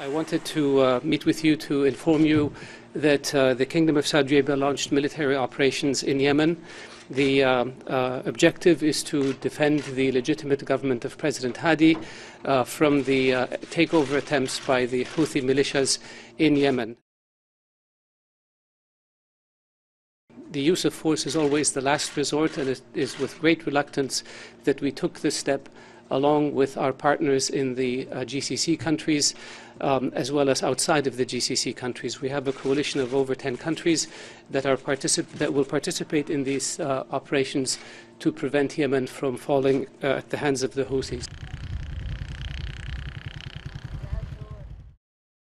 I wanted to uh, meet with you to inform you that uh, the Kingdom of Saudi Arabia launched military operations in Yemen. The uh, uh objective is to defend the legitimate government of President Hadi uh, from the uh, takeover attempts by the Houthi militias in Yemen. The use of force is always the last resort, and it is with great reluctance that we took this step along with our partners in the uh, GCC countries, um, as well as outside of the GCC countries. We have a coalition of over 10 countries that, are that will participate in these uh, operations to prevent Yemen from falling uh, at the hands of the Houthis.